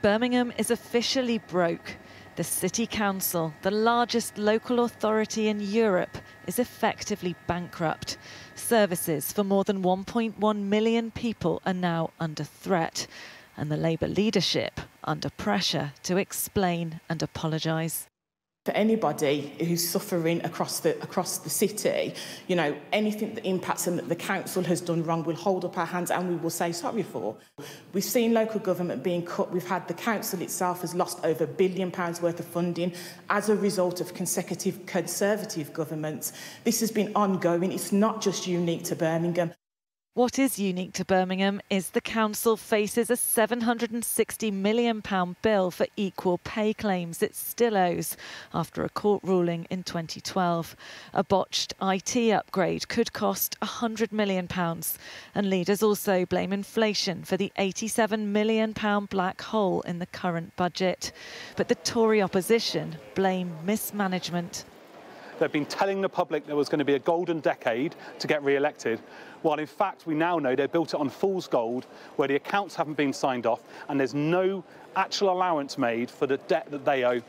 Birmingham is officially broke. The City Council, the largest local authority in Europe, is effectively bankrupt. Services for more than 1.1 million people are now under threat, and the Labour leadership under pressure to explain and apologise for anybody who's suffering across the across the city, you know, anything that impacts and that the council has done wrong, we'll hold up our hands and we will say sorry for. We've seen local government being cut. We've had the council itself has lost over a billion pounds worth of funding as a result of consecutive Conservative governments. This has been ongoing. It's not just unique to Birmingham. What is unique to Birmingham is the council faces a £760 million bill for equal pay claims it still owes after a court ruling in 2012. A botched IT upgrade could cost £100 million, and leaders also blame inflation for the £87 million black hole in the current budget. But the Tory opposition blame mismanagement. They've been telling the public there was going to be a golden decade to get re-elected, while in fact we now know they built it on fool's gold, where the accounts haven't been signed off and there's no actual allowance made for the debt that they owe.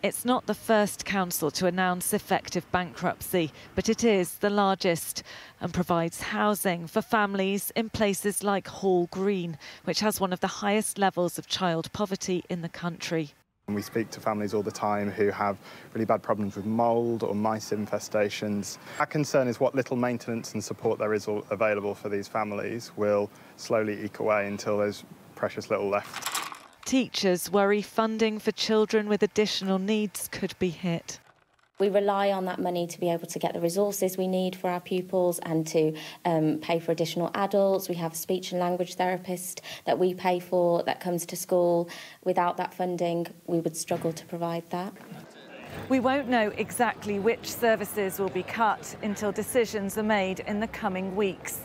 It's not the first council to announce effective bankruptcy, but it is the largest and provides housing for families in places like Hall Green, which has one of the highest levels of child poverty in the country. We speak to families all the time who have really bad problems with mould or mice infestations. Our concern is what little maintenance and support there is available for these families will slowly eke away until there's precious little left. Teachers worry funding for children with additional needs could be hit. We rely on that money to be able to get the resources we need for our pupils and to um, pay for additional adults. We have a speech and language therapist that we pay for that comes to school. Without that funding, we would struggle to provide that. We won't know exactly which services will be cut until decisions are made in the coming weeks.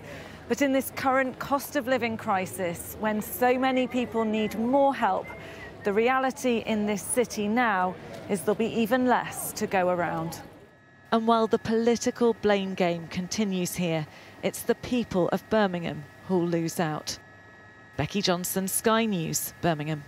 But in this current cost of living crisis, when so many people need more help, the reality in this city now is there'll be even less to go around. And while the political blame game continues here, it's the people of Birmingham who'll lose out. Becky Johnson, Sky News, Birmingham.